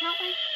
เอ